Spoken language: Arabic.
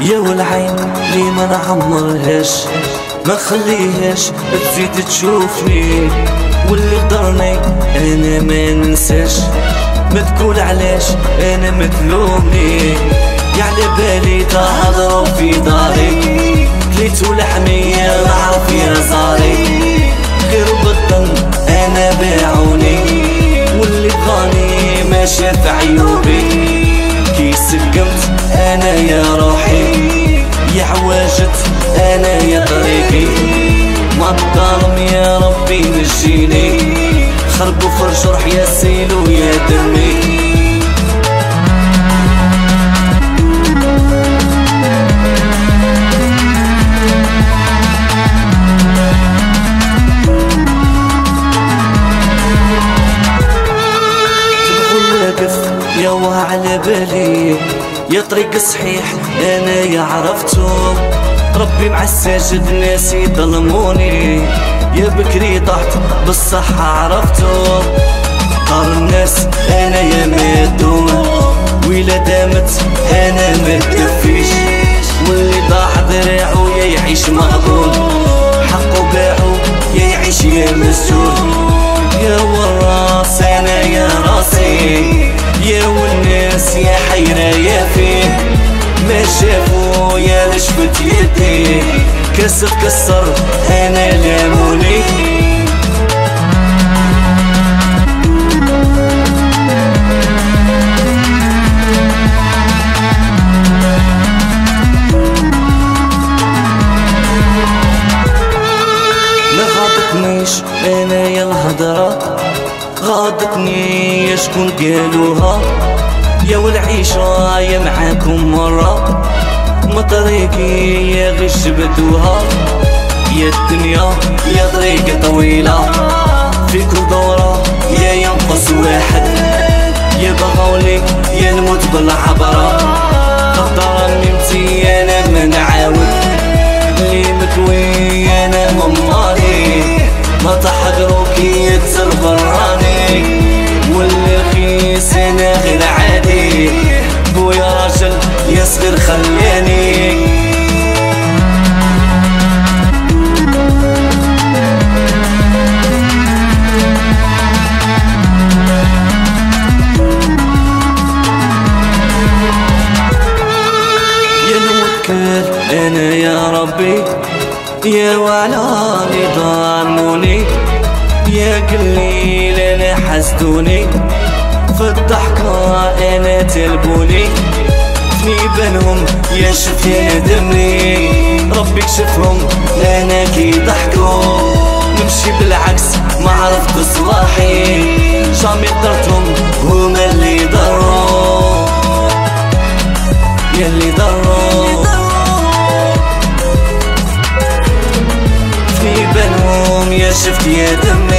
يا والعين لي ما نعمرهاش ما خليهاش تزيد تشوفني. واللي قدرني أنا ما ننساش ما تقول علاش أنا متلومني يا على بالي تهضروا في داري كليتو لحمية نعرف أنا يا طريقي. ما الظالم يا ربي نجيني. خربوا فرج روح يا سيلو يا دمي. يا على بالي. يا طريق صحيح أنا يا عرفتو ربي مع الساجد ناس يظلموني يا بكري طحت بالصحة عرفتو طار الناس أنا يا مدوم ويلا دامت أنا ما تدفيش. واللي ضاع ذراعو يا يعيش مغبون حقه باعو يا يعيش يا مسجون. يا وراس أنا يا راسي يا والناس يا حيرة رشفت يدي. كسر كسر أنا لاموني ما غاضتنيش أنا يا الهضره غاضتني شكون قالوها. يا والعيشة يا معاكم مرة. مطريقي يا غش بدوها. يا الدنيا يا طريق طويلة. في كل دورة يا ينقص واحد. يا بغولي يا نموت بالعبرة. قدر ميمتي أنا ما نعاود. اللي مكوي أنا مماري ما تحقروكي يتسر براني واللي رخيص أنا غير عادي. بويا راجل يا صغير خلاني أنا يا ربي يا وعلاني ضاموني يا قليل أنا حسدوني في الضحكة أنا تلبوني في بينهم يا شفت دمي ربي كشفهم أنا كي ضحكوا نمشي بالعكس ما عرفت صلاحي جامي قدرتهم هما اللي ضروا. يلي ضروا. يا شفت يا دمي.